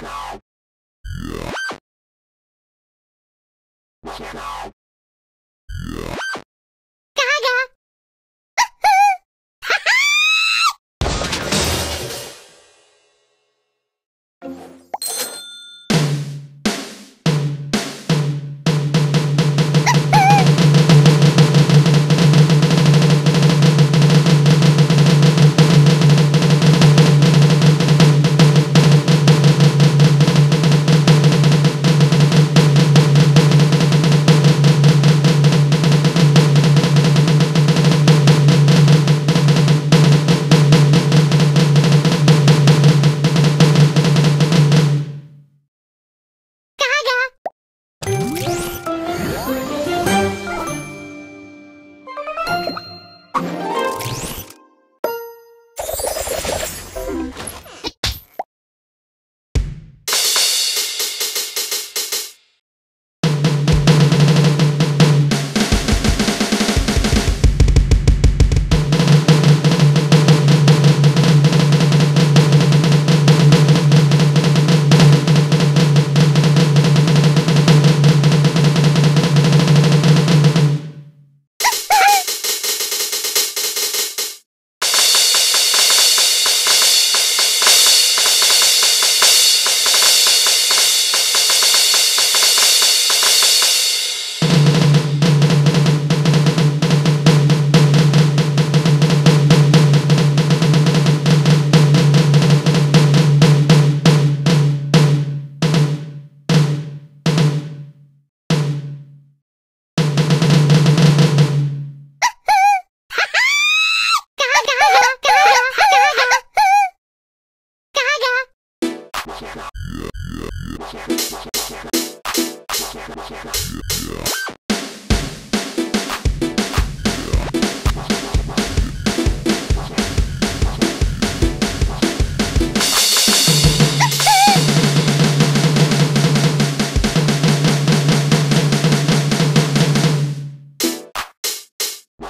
Yeah.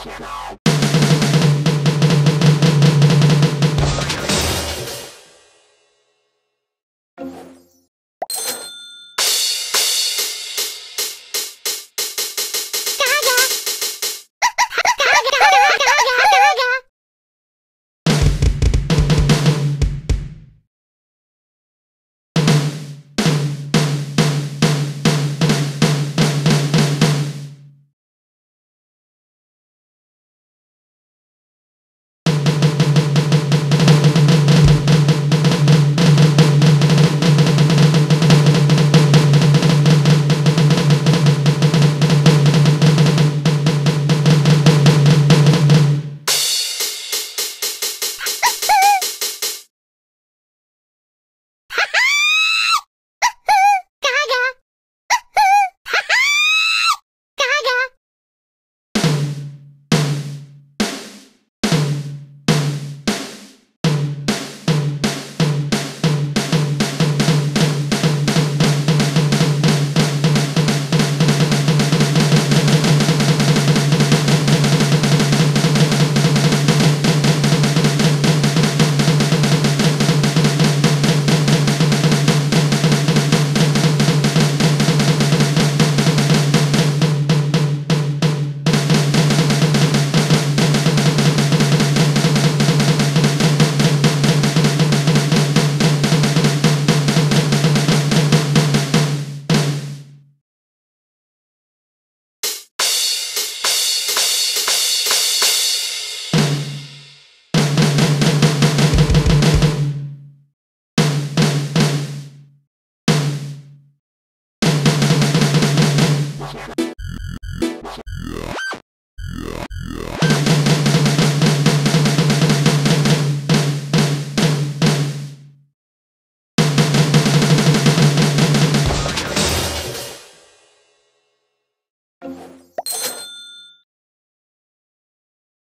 Music.